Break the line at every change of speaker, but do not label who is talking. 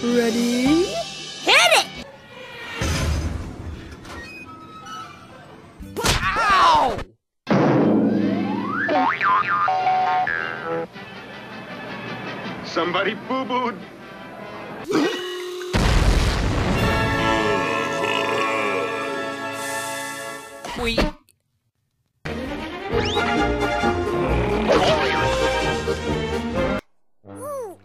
Ready?
Hit it!
Ow!
Somebody boo-booed.
We